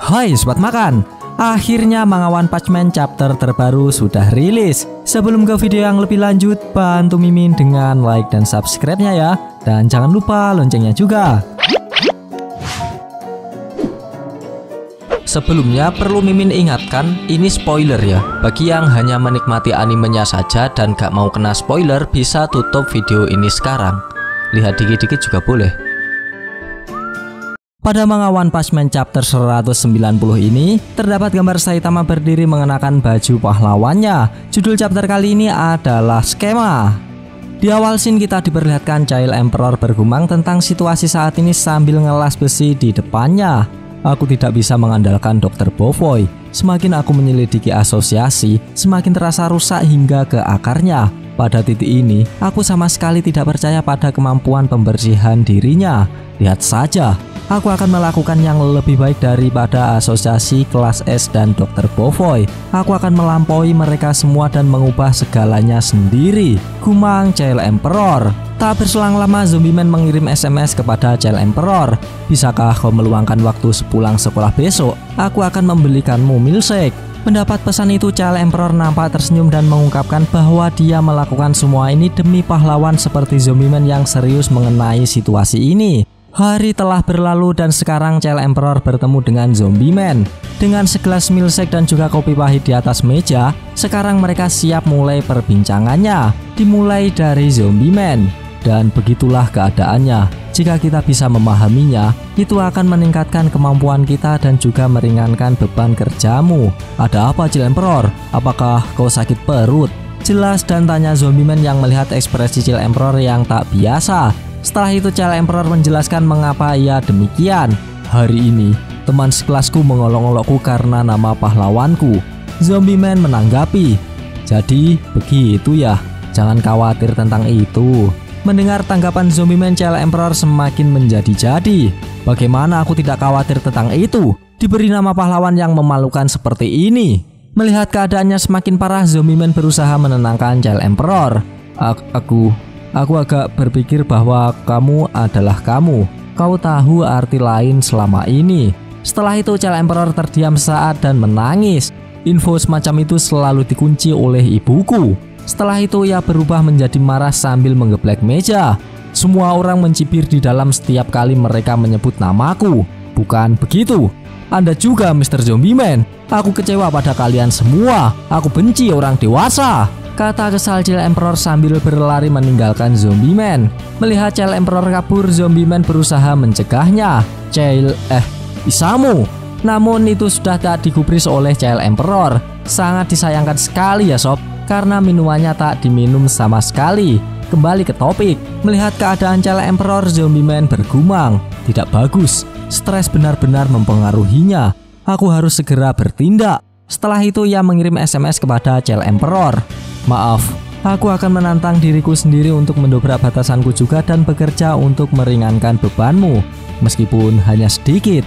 Hai Sobat Makan, akhirnya Manga One Punch Man chapter terbaru sudah rilis. Sebelum ke video yang lebih lanjut, bantu Mimin dengan like dan subscribe-nya ya. Dan jangan lupa loncengnya juga. Sebelumnya perlu Mimin ingatkan, ini spoiler ya. Bagi yang hanya menikmati animenya saja dan gak mau kena spoiler, bisa tutup video ini sekarang. Lihat dikit-dikit juga boleh. Pada Punch Man chapter 190 ini, terdapat gambar Saitama berdiri mengenakan baju pahlawannya. Judul chapter kali ini adalah Skema. Di awal scene kita diperlihatkan Child Emperor bergumang tentang situasi saat ini sambil ngelas besi di depannya. Aku tidak bisa mengandalkan Dr. Bovoy. Semakin aku menyelidiki asosiasi, semakin terasa rusak hingga ke akarnya. Pada titik ini, aku sama sekali tidak percaya pada kemampuan pembersihan dirinya. Lihat saja, aku akan melakukan yang lebih baik daripada asosiasi kelas S dan Dr. Bovoy. Aku akan melampaui mereka semua dan mengubah segalanya sendiri. Gumang Child Emperor. Tak berselang lama Zombie Man mengirim SMS kepada Child Emperor. Bisakah kau meluangkan waktu sepulang sekolah besok? Aku akan membelikanmu milkshake. Mendapat pesan itu, Child Emperor nampak tersenyum dan mengungkapkan bahwa dia melakukan semua ini demi pahlawan seperti Zombie Man yang serius mengenai situasi ini. Hari telah berlalu dan sekarang Child Emperor bertemu dengan Zombie Man. Dengan segelas milkshake dan juga kopi pahit di atas meja, sekarang mereka siap mulai perbincangannya. Dimulai dari Zombie Man. Dan begitulah keadaannya. Jika kita bisa memahaminya, itu akan meningkatkan kemampuan kita dan juga meringankan beban kerjamu. Ada apa Child Emperor? Apakah kau sakit perut? Jelas dan tanya Zombie Man yang melihat ekspresi Child Emperor yang tak biasa. Setelah itu Child Emperor menjelaskan mengapa ia demikian. Hari ini, teman sekelasku mengolok-olokku karena nama pahlawanku. Zombie Man menanggapi, jadi begitu ya, jangan khawatir tentang itu. Mendengar tanggapan Zombie Man, Child Emperor semakin menjadi-jadi. Bagaimana aku tidak khawatir tentang itu? Diberi nama pahlawan yang memalukan seperti ini. Melihat keadaannya semakin parah, Zombie Man berusaha menenangkan Child Emperor. Aku, Aku agak berpikir bahwa kamu adalah kamu. Kau tahu arti lain selama ini. Setelah itu Child Emperor terdiam saat dan menangis. Info semacam itu selalu dikunci oleh ibuku. Setelah itu ia berubah menjadi marah sambil menggeblek meja. Semua orang mencibir di dalam setiap kali mereka menyebut namaku. Bukan begitu? Anda juga Mr. Zombie Man. Aku kecewa pada kalian semua. Aku benci orang dewasa kata kesal Child Emperor sambil berlari meninggalkan Zombie Man. Melihat Child Emperor kabur, Zombie Man berusaha mencegahnya. Child, eh, Isamu. Namun itu sudah tak digubris oleh Child Emperor. Sangat disayangkan sekali ya sob, karena minumannya tak diminum sama sekali. Kembali ke topik, melihat keadaan Child Emperor, Zombie Man bergumang. Tidak bagus, stres benar-benar mempengaruhinya. Aku harus segera bertindak. Setelah itu ia mengirim SMS kepada Child Emperor. Maaf, aku akan menantang diriku sendiri untuk mendobrak batasanku juga dan bekerja untuk meringankan bebanmu, meskipun hanya sedikit.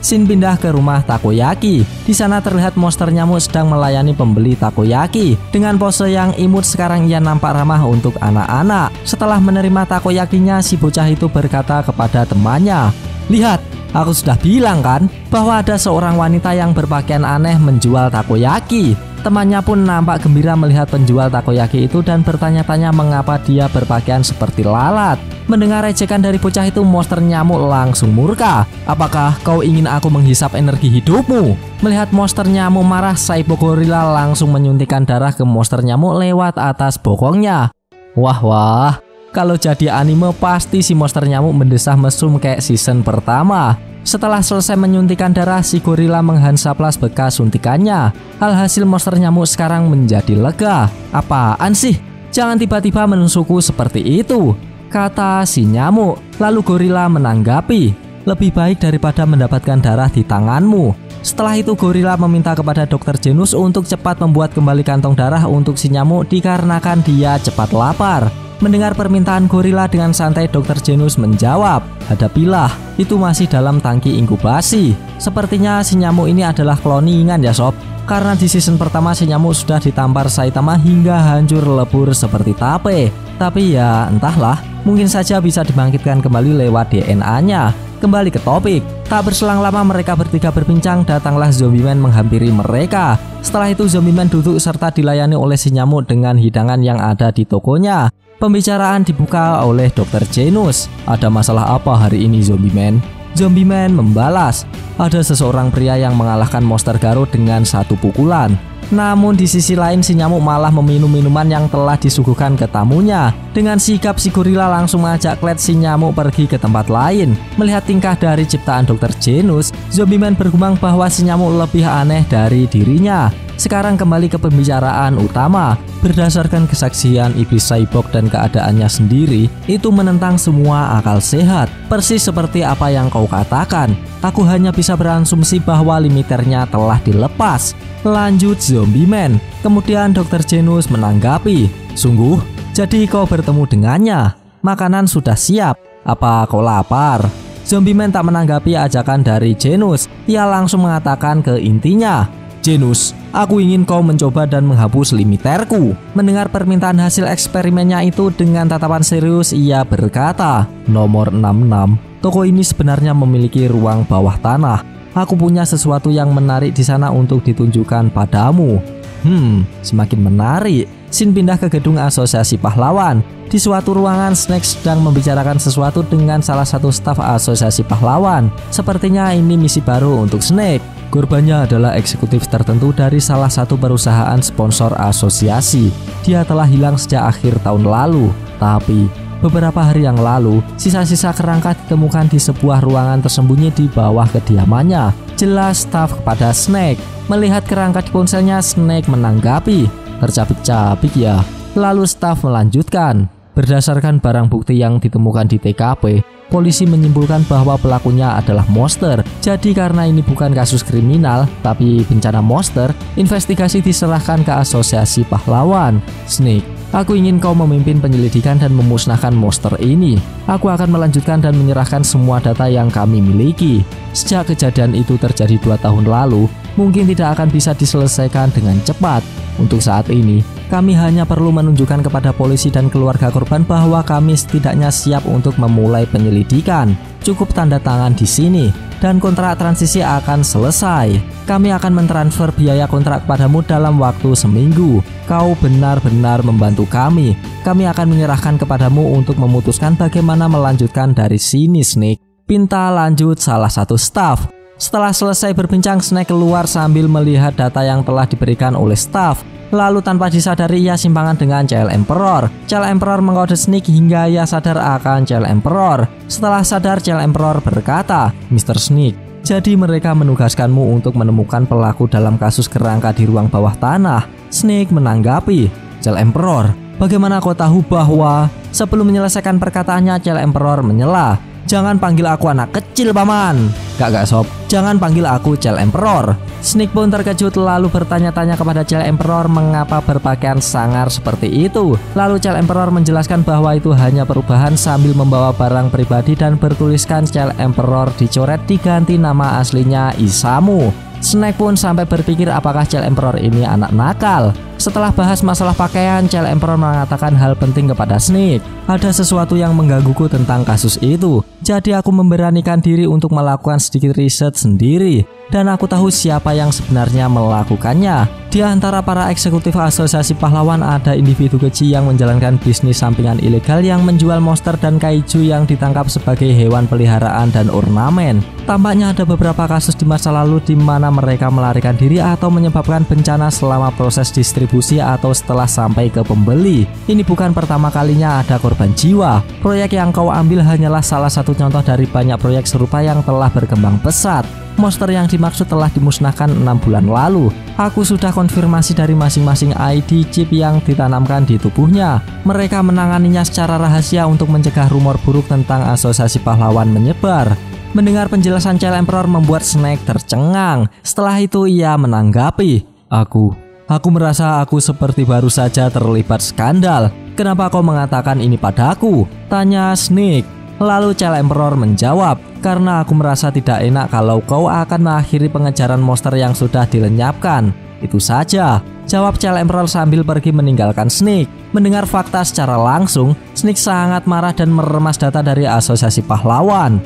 Sin pindah ke rumah takoyaki. Di sana terlihat monster nyamuk sedang melayani pembeli takoyaki. Dengan pose yang imut sekarang ia nampak ramah untuk anak-anak. Setelah menerima takoyakinya, si bocah itu berkata kepada temannya, "Lihat, aku sudah bilang kan bahwa ada seorang wanita yang berpakaian aneh menjual takoyaki." Temannya pun nampak gembira melihat penjual takoyaki itu dan bertanya-tanya mengapa dia berpakaian seperti lalat. Mendengar ejekan dari bocah itu, monster nyamuk langsung murka. Apakah kau ingin aku menghisap energi hidupmu? Melihat monster nyamuk marah, Saibo Gorilla langsung menyuntikkan darah ke monster nyamuk lewat atas bokongnya. Wah wah, kalau jadi anime pasti si monster nyamuk mendesah mesum kayak season pertama. Setelah selesai menyuntikkan darah, si gorila menghansaplas bekas suntikannya. Alhasil monster nyamuk sekarang menjadi lega. Apaan sih? Jangan tiba-tiba menusukku seperti itu, kata si nyamuk. Lalu gorila menanggapi, lebih baik daripada mendapatkan darah di tanganmu. Setelah itu gorila meminta kepada dokter Genus untuk cepat membuat kembali kantong darah untuk si nyamuk dikarenakan dia cepat lapar. Mendengar permintaan gorila dengan santai Dokter Genus menjawab, hadapilah, itu masih dalam tangki inkubasi. Sepertinya si nyamuk ini adalah kloningan ya sob. Karena di season pertama si nyamuk sudah ditampar Saitama hingga hancur lebur seperti tape. Tapi ya entahlah, mungkin saja bisa dibangkitkan kembali lewat DNA-nya. Kembali ke topik, tak berselang lama mereka bertiga berbincang, datanglah zombie man menghampiri mereka. Setelah itu zombie man duduk serta dilayani oleh si nyamuk dengan hidangan yang ada di tokonya. Pembicaraan dibuka oleh Dr. Janus. Ada masalah apa hari ini zombie man? Zombie Man membalas, ada seseorang pria yang mengalahkan monster Garut dengan satu pukulan. Namun di sisi lain si nyamuk malah meminum minuman yang telah disuguhkan ke tamunya. Dengan sikap si gorila langsung mengajak Kled si nyamuk pergi ke tempat lain. Melihat tingkah dari ciptaan Dr. Genus, Zombie Man bergumang bahwa si nyamuk lebih aneh dari dirinya. Sekarang kembali ke pembicaraan utama. Berdasarkan kesaksian iblis cyborg dan keadaannya sendiri, itu menentang semua akal sehat. Persis seperti apa yang kau katakan. Aku hanya bisa berasumsi bahwa limiternya telah dilepas. Lanjut Zombie Man. Kemudian Dr. Genus menanggapi, "Sungguh, jadi kau bertemu dengannya. Makanan sudah siap. Apa kau lapar?" Zombie Man tak menanggapi ajakan dari Genus. Ia langsung mengatakan ke intinya, Genus, aku ingin kau mencoba dan menghapus limiterku. Mendengar permintaan hasil eksperimennya itu dengan tatapan serius, ia berkata, Nomor 66, toko ini sebenarnya memiliki ruang bawah tanah. Aku punya sesuatu yang menarik di sana untuk ditunjukkan padamu. Hmm, semakin menarik. Sin pindah ke gedung asosiasi pahlawan. Di suatu ruangan, Snake sedang membicarakan sesuatu dengan salah satu staf asosiasi pahlawan. Sepertinya ini misi baru untuk Snake. Korbannya adalah eksekutif tertentu dari salah satu perusahaan sponsor asosiasi. Dia telah hilang sejak akhir tahun lalu, tapi beberapa hari yang lalu, sisa-sisa kerangka ditemukan di sebuah ruangan tersembunyi di bawah kediamannya. Jelas staf kepada Snake. Melihat kerangka di ponselnya, Snake menanggapi, tercapik-capik ya. Lalu staf melanjutkan, berdasarkan barang bukti yang ditemukan di TKP, polisi menyimpulkan bahwa pelakunya adalah monster. Jadi karena ini bukan kasus kriminal, tapi bencana monster, investigasi diserahkan ke Asosiasi Pahlawan. Snake, aku ingin kau memimpin penyelidikan dan memusnahkan monster ini. Aku akan melanjutkan dan menyerahkan semua data yang kami miliki. Sejak kejadian itu terjadi dua tahun lalu, mungkin tidak akan bisa diselesaikan dengan cepat. Untuk saat ini, kami hanya perlu menunjukkan kepada polisi dan keluarga korban bahwa kami setidaknya siap untuk memulai penyelidikan. Cukup tanda tangan di sini, dan kontrak transisi akan selesai. Kami akan mentransfer biaya kontrak padamu dalam waktu seminggu. Kau benar-benar membantu kami. Kami akan menyerahkan kepadamu untuk memutuskan bagaimana melanjutkan dari sini, Snake. Pinta lanjut salah satu staff. Setelah selesai berbincang, Snake keluar sambil melihat data yang telah diberikan oleh staff. Lalu tanpa disadari ia simpangan dengan Child Emperor. Child Emperor mengkode Sneak hingga ia sadar akan Child Emperor. Setelah sadar Child Emperor berkata, Mr. Sneak, jadi mereka menugaskanmu untuk menemukan pelaku dalam kasus kerangka di ruang bawah tanah. Snake menanggapi, Child Emperor, bagaimana kau tahu bahwa sebelum menyelesaikan perkataannya Child Emperor menyela. Jangan panggil aku anak kecil, paman. Gak sob, jangan panggil aku Child Emperor. Snake pun terkejut lalu bertanya-tanya kepada Child Emperor mengapa berpakaian sangar seperti itu. Lalu Child Emperor menjelaskan bahwa itu hanya perubahan sambil membawa barang pribadi dan bertuliskan Child Emperor dicoret diganti nama aslinya Isamu. Snake pun sampai berpikir apakah Child Emperor ini anak nakal. Setelah bahas masalah pakaian, Child Emperor mengatakan hal penting kepada Snake. Ada sesuatu yang menggangguku tentang kasus itu. Jadi aku memberanikan diri untuk melakukan sedikit riset sendiri dan aku tahu siapa yang sebenarnya melakukannya. Di antara para eksekutif asosiasi pahlawan ada individu kecil yang menjalankan bisnis sampingan ilegal yang menjual monster dan kaiju yang ditangkap sebagai hewan peliharaan dan ornamen. Tampaknya ada beberapa kasus di masa lalu di mana mereka melarikan diri atau menyebabkan bencana selama proses distribusi atau setelah sampai ke pembeli. Ini bukan pertama kalinya ada korban jiwa. Proyek yang kau ambil hanyalah salah satu contoh dari banyak proyek serupa yang telah berkembang pesat. Monster yang dimaksud telah dimusnahkan enam bulan lalu. Aku sudah konfirmasi dari masing-masing ID chip yang ditanamkan di tubuhnya. Mereka menanganinya secara rahasia untuk mencegah rumor buruk tentang asosiasi pahlawan menyebar. Mendengar penjelasan Child Emperor membuat Snake tercengang. Setelah itu ia menanggapi, Aku, aku merasa aku seperti baru saja terlibat skandal. Kenapa kau mengatakan ini padaku? Tanya Snake. Lalu Child Emperor menjawab, karena aku merasa tidak enak kalau kau akan mengakhiri pengejaran monster yang sudah dilenyapkan. Itu saja, jawab Child Emperor sambil pergi meninggalkan Snake. Mendengar fakta secara langsung, Snake sangat marah dan meremas data dari asosiasi pahlawan.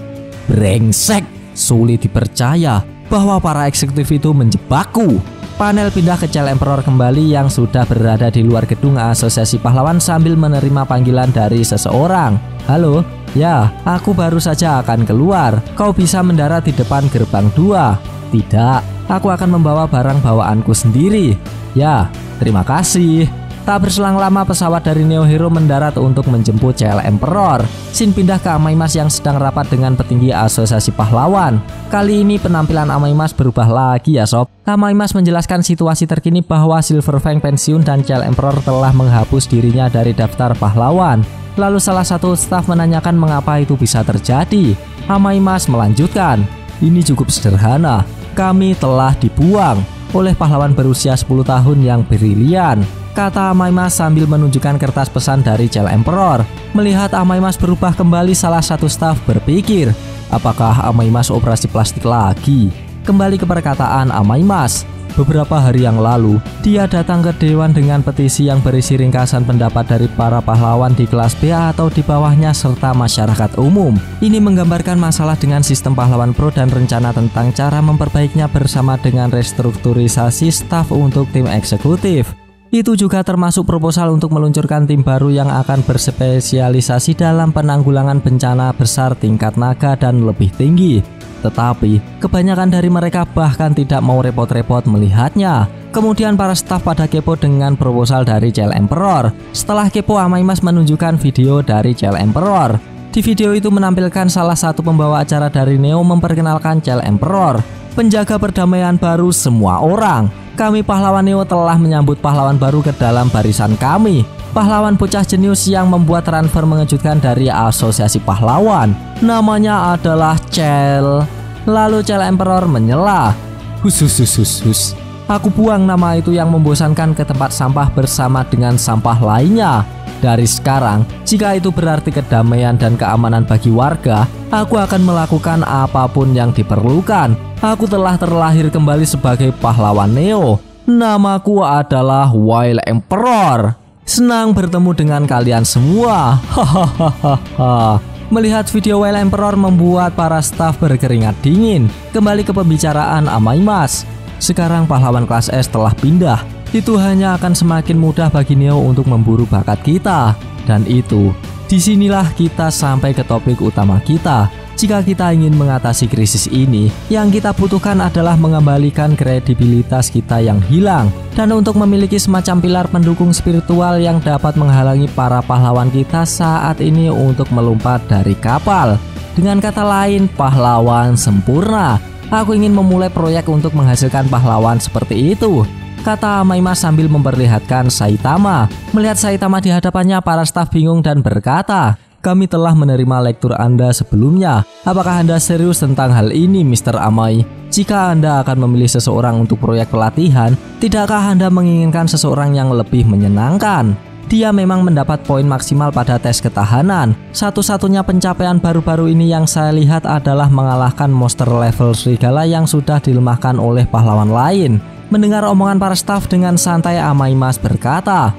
Brengsek, sulit dipercaya bahwa para eksekutif itu menjebakku. Panel pindah ke Cel Emperor kembali yang sudah berada di luar gedung Asosiasi Pahlawan sambil menerima panggilan dari seseorang. Halo, ya, aku baru saja akan keluar. Kau bisa mendarat di depan gerbang 2. Tidak, aku akan membawa barang bawaanku sendiri. Ya, terima kasih. Tak berselang lama pesawat dari Neo Hero mendarat untuk menjemput CL Emperor. Sin pindah ke Amaimas yang sedang rapat dengan petinggi asosiasi pahlawan. Kali ini penampilan Amaimas berubah lagi ya sob. Amaimas menjelaskan situasi terkini bahwa Silver Fang pensiun dan CL Emperor telah menghapus dirinya dari daftar pahlawan. Lalu salah satu staf menanyakan mengapa itu bisa terjadi. Amaimas melanjutkan, ini cukup sederhana, kami telah dibuang oleh pahlawan berusia 10 tahun yang brilian kata Amaimas sambil menunjukkan kertas pesan dari Cel Emperor. Melihat Amaimas berubah kembali, salah satu staf berpikir, apakah Amaimas operasi plastik lagi? Kembali ke perkataan Amaimas, Beberapa hari yang lalu, dia datang ke dewan dengan petisi yang berisi ringkasan pendapat dari para pahlawan di kelas B atau di bawahnya serta masyarakat umum. Ini menggambarkan masalah dengan sistem pahlawan pro dan rencana tentang cara memperbaikinya bersama dengan restrukturisasi staf untuk tim eksekutif. Itu juga termasuk proposal untuk meluncurkan tim baru yang akan berspesialisasi dalam penanggulangan bencana besar tingkat naga dan lebih tinggi. Tetapi, kebanyakan dari mereka bahkan tidak mau repot-repot melihatnya. Kemudian para staf pada kepo dengan proposal dari Cel Emperor. Setelah kepo, Amaimas menunjukkan video dari Cel Emperor. Di video itu menampilkan salah satu pembawa acara dari Neo memperkenalkan Cel Emperor, penjaga perdamaian baru semua orang kami pahlawan Neo telah menyambut pahlawan baru ke dalam barisan kami. Pahlawan bocah jenius yang membuat transfer mengejutkan dari asosiasi pahlawan. Namanya adalah Cel. Lalu Cel Emperor menyela. Hus hus hus. Aku buang nama itu yang membosankan ke tempat sampah bersama dengan sampah lainnya. Dari sekarang, jika itu berarti kedamaian dan keamanan bagi warga, aku akan melakukan apa pun yang diperlukan. Aku telah terlahir kembali sebagai pahlawan Neo. Namaku adalah Wild Emperor. Senang bertemu dengan kalian semua. Hahaha. Melihat video Wild Emperor membuat para staf berkeringat dingin. Kembali ke pembicaraan Amaimas. Sekarang pahlawan kelas S telah pindah itu hanya akan semakin mudah bagi Neo untuk memburu bakat kita. Dan itu, di sinilah kita sampai ke topik utama kita. Jika kita ingin mengatasi krisis ini, yang kita butuhkan adalah mengembalikan kredibilitas kita yang hilang. Dan untuk memiliki semacam pilar pendukung spiritual yang dapat menghalangi para pahlawan kita saat ini untuk melompat dari kapal. Dengan kata lain, pahlawan sempurna. Aku ingin memulai proyek untuk menghasilkan pahlawan seperti itu kata Maima sambil memperlihatkan Saitama. Melihat Saitama di hadapannya, para staf bingung dan berkata, kami telah menerima lektur Anda sebelumnya. Apakah Anda serius tentang hal ini, Mr. Amai? Jika Anda akan memilih seseorang untuk proyek pelatihan, tidakkah Anda menginginkan seseorang yang lebih menyenangkan? Dia memang mendapat poin maksimal pada tes ketahanan. Satu-satunya pencapaian baru-baru ini yang saya lihat adalah mengalahkan monster level serigala yang sudah dilemahkan oleh pahlawan lain. Mendengar omongan para staf dengan santai Amaimas berkata,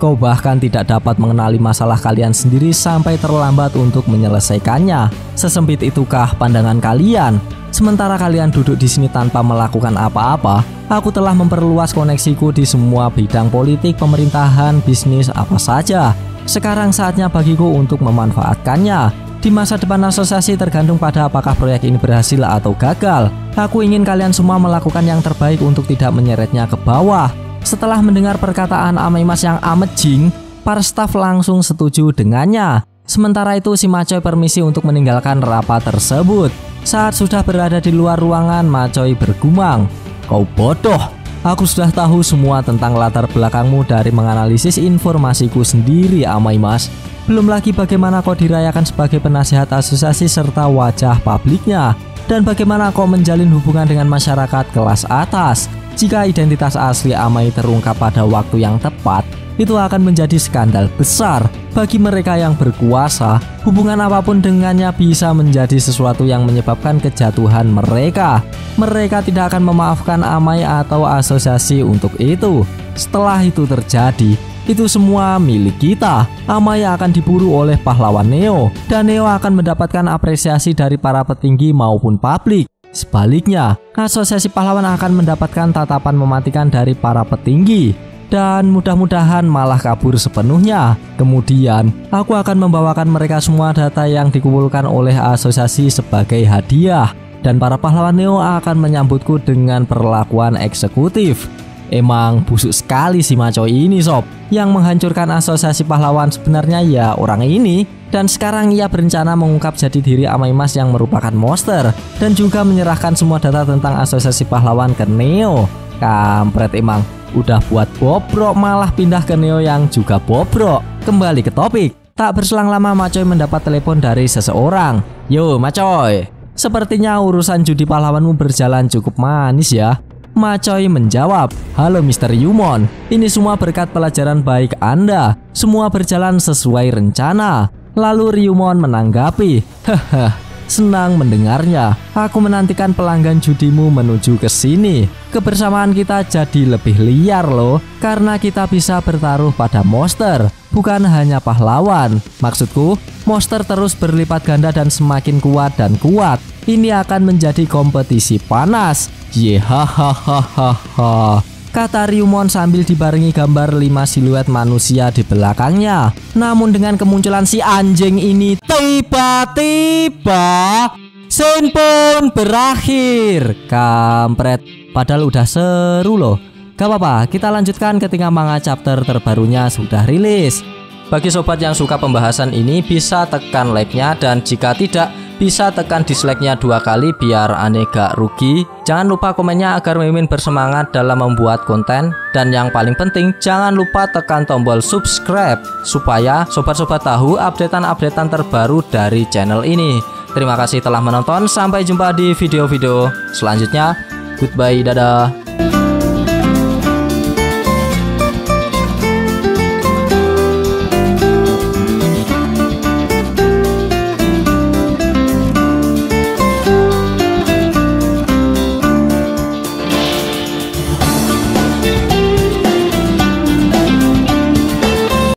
kau bahkan tidak dapat mengenali masalah kalian sendiri sampai terlambat untuk menyelesaikannya. Sesempit itukah pandangan kalian? Sementara kalian duduk di sini tanpa melakukan apa-apa, aku telah memperluas koneksiku di semua bidang politik, pemerintahan, bisnis, apa saja. Sekarang saatnya bagiku untuk memanfaatkannya. Di masa depan asosiasi tergantung pada apakah proyek ini berhasil atau gagal. Aku ingin kalian semua melakukan yang terbaik untuk tidak menyeretnya ke bawah. Setelah mendengar perkataan Ameimas yang amejing, para staf langsung setuju dengannya. Sementara itu si Macoy permisi untuk meninggalkan rapat tersebut. Saat sudah berada di luar ruangan, Macoy bergumang. Kau bodoh, Aku sudah tahu semua tentang latar belakangmu dari menganalisis informasiku sendiri, Amai Mas. Belum lagi bagaimana kau dirayakan sebagai penasihat asosiasi serta wajah publiknya. Dan bagaimana kau menjalin hubungan dengan masyarakat kelas atas. Jika identitas asli Amai terungkap pada waktu yang tepat, itu akan menjadi skandal besar bagi mereka yang berkuasa. Hubungan apa pun dengannya bisa menjadi sesuatu yang menyebabkan kejatuhan mereka. Mereka tidak akan memaafkan Amai atau asosiasi untuk itu. Setelah itu terjadi, itu semua milik kita. Amaya akan diburu oleh pahlawan Neo, dan Neo akan mendapatkan apresiasi dari para petinggi maupun publik. Sebaliknya, asosiasi pahlawan akan mendapatkan tatapan mematikan dari para petinggi dan mudah-mudahan malah kabur sepenuhnya. Kemudian, aku akan membawakan mereka semua data yang dikumpulkan oleh asosiasi sebagai hadiah dan para pahlawan Neo akan menyambutku dengan perlakuan eksekutif. Emang busuk sekali si Maco ini sob. Yang menghancurkan asosiasi pahlawan sebenarnya ya orang ini. Dan sekarang ia berencana mengungkap jadi diri Amaimas yang merupakan monster Dan juga menyerahkan semua data tentang asosiasi pahlawan ke Neo. Kampret emang Udah buat bobrok malah pindah ke Neo yang juga bobrok. Kembali ke topik. Tak berselang lama Macoy mendapat telepon dari seseorang. Yo Macoy. Sepertinya urusan judi pahlawanmu berjalan cukup manis ya Macoy menjawab, Halo Mr. Yumon, ini semua berkat pelajaran baik Anda. Semua berjalan sesuai rencana. Lalu Ryumon menanggapi, Haha, senang mendengarnya. Aku menantikan pelanggan judimu menuju ke sini. Kebersamaan kita jadi lebih liar loh, karena kita bisa bertaruh pada monster, bukan hanya pahlawan. Maksudku, monster terus berlipat ganda dan semakin kuat dan kuat. Ini akan menjadi kompetisi panas. Yehahaha. Kata Ryumon sambil dibarengi gambar 5 siluet manusia di belakangnya. Namun dengan kemunculan si anjing ini tiba-tiba scene pun berakhir. Kampret. Padahal udah seru loh. Gak apa-apa, kita lanjutkan ketika manga chapter terbarunya sudah rilis. Bagi sobat yang suka pembahasan ini bisa tekan like-nya dan jika tidak bisa tekan dislike-nya dua kali biar aneh gak rugi. Jangan lupa komennya agar Mimin bersemangat dalam membuat konten. Dan yang paling penting, jangan lupa tekan tombol subscribe supaya sobat-sobat tahu updatean-updatean terbaru dari channel ini. Terima kasih telah menonton, sampai jumpa di video-video selanjutnya. Goodbye, dadah.